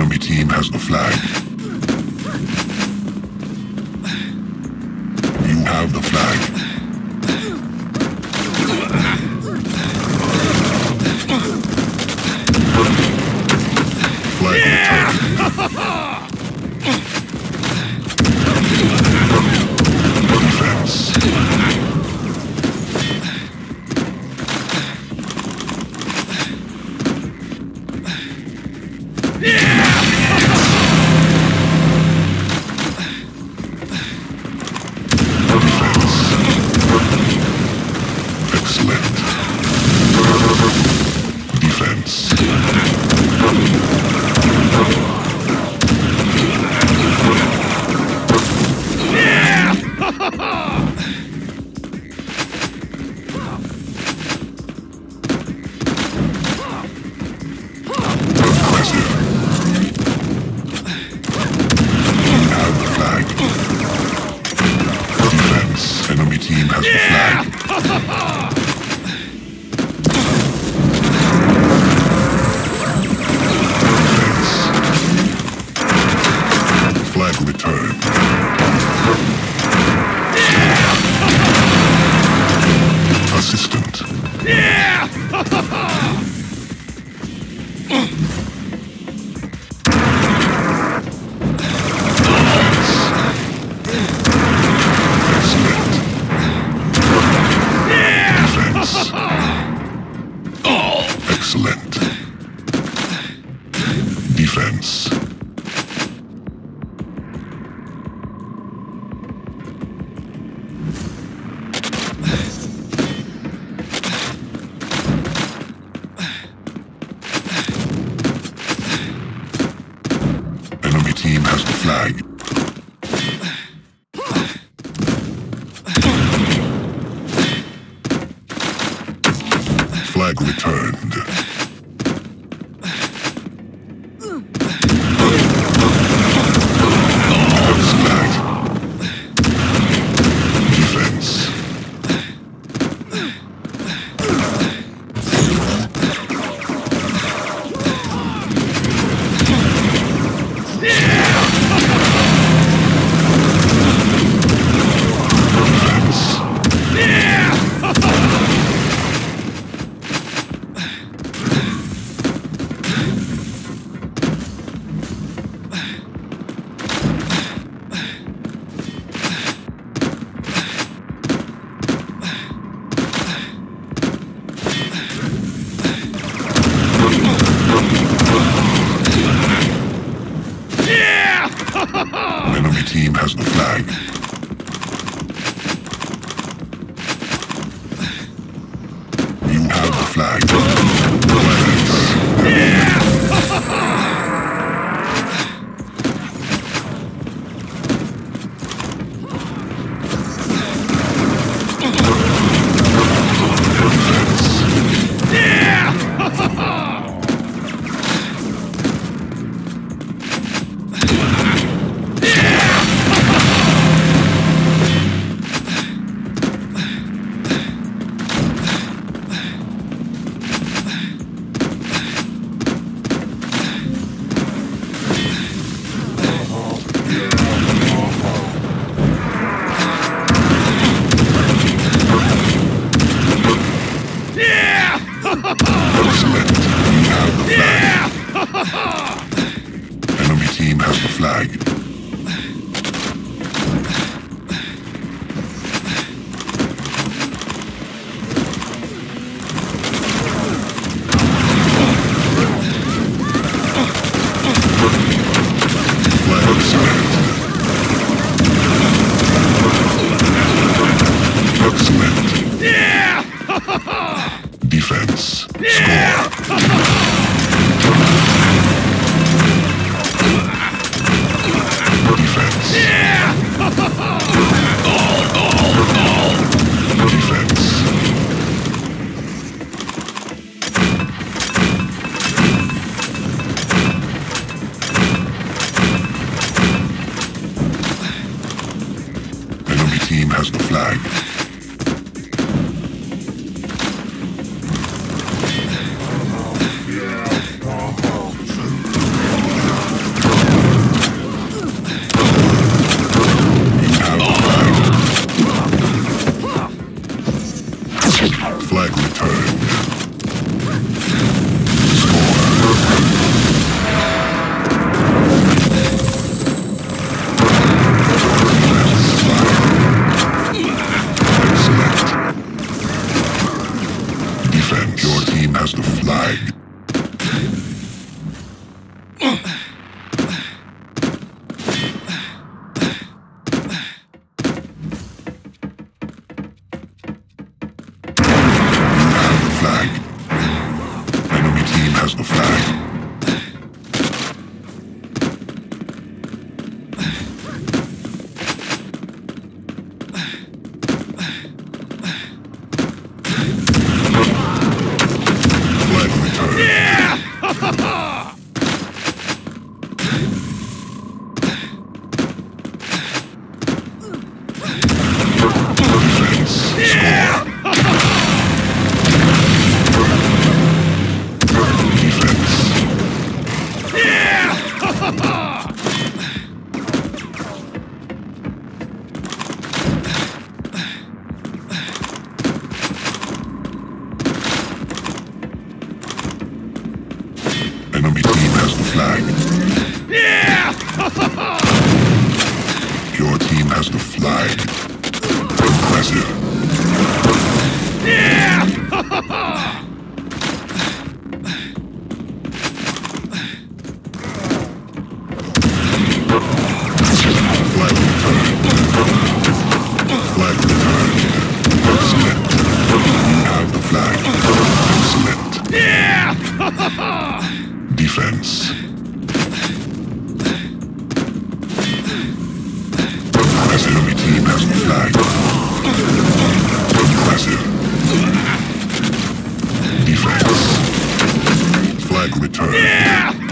enemy team has the flag. You have the flag. Flag yeah! flag returned. Enemy team has the flag. Enemy team has the flag. team has the flag. Flag returned. Bang! Yeah! Defense. Progressive team has been flagged. Progressive. Defense. Flag returned. Yeah!